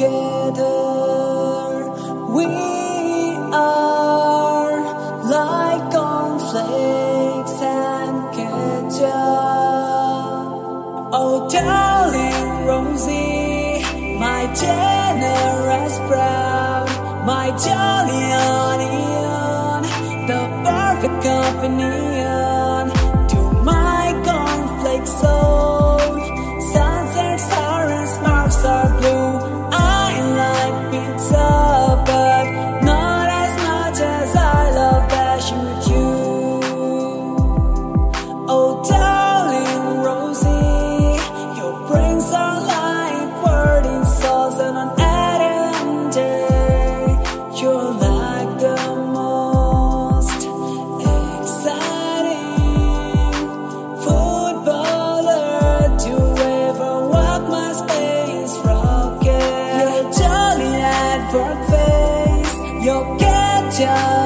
Together we are like cornflakes and ketchup. Oh, darling Rosie, my generous brown, my jolly onion, the perfect companion. 家。